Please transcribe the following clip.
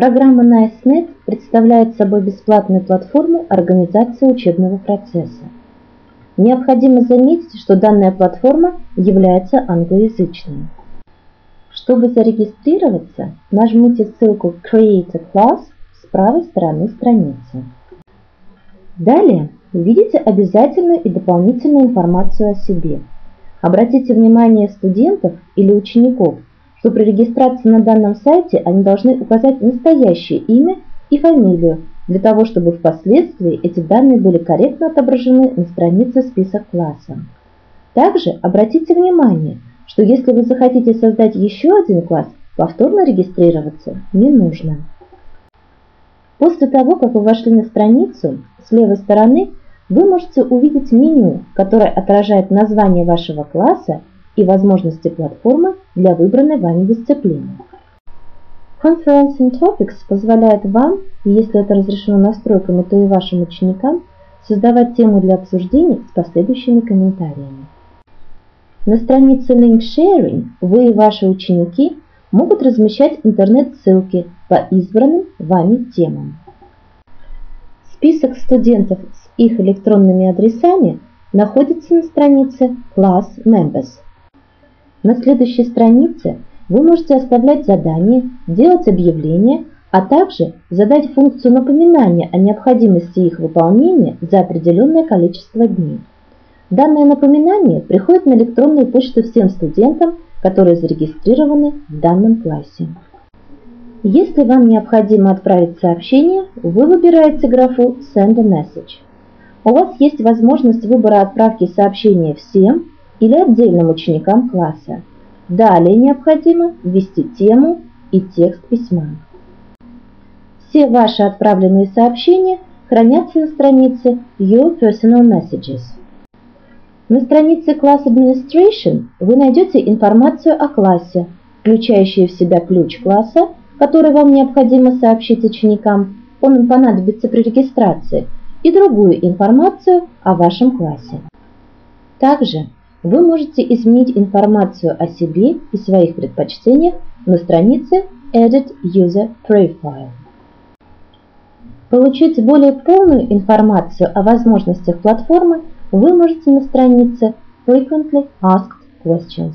Программа NiceNet представляет собой бесплатную платформу организации учебного процесса. Необходимо заметить, что данная платформа является англоязычной. Чтобы зарегистрироваться, нажмите ссылку Create a Class с правой стороны страницы. Далее видите обязательную и дополнительную информацию о себе. Обратите внимание студентов или учеников, что при регистрации на данном сайте они должны указать настоящее имя и фамилию, для того, чтобы впоследствии эти данные были корректно отображены на странице список класса. Также обратите внимание, что если вы захотите создать еще один класс, повторно регистрироваться не нужно. После того, как вы вошли на страницу, с левой стороны вы можете увидеть меню, которое отражает название вашего класса и возможности платформы для выбранной вами дисциплины. Conferencing Topics позволяет вам, если это разрешено настройками, то и вашим ученикам, создавать тему для обсуждений с последующими комментариями. На странице Link Sharing вы и ваши ученики могут размещать интернет-ссылки по избранным вами темам. Список студентов с их электронными адресами находится на странице Class Members. На следующей странице вы можете оставлять задания, делать объявления, а также задать функцию напоминания о необходимости их выполнения за определенное количество дней. Данное напоминание приходит на электронную почту всем студентам, которые зарегистрированы в данном классе. Если вам необходимо отправить сообщение, вы выбираете графу Send a Message. У вас есть возможность выбора отправки сообщения всем или отдельным ученикам класса. Далее необходимо ввести тему и текст письма. Все ваши отправленные сообщения хранятся на странице Your Personal Messages. На странице Class Administration вы найдете информацию о классе, включающую в себя ключ класса, который вам необходимо сообщить ученикам, он им понадобится при регистрации, и другую информацию о вашем классе. Также вы можете изменить информацию о себе и своих предпочтениях на странице Edit User Profile. Получить более полную информацию о возможностях платформы вы можете на странице Frequently Asked Questions.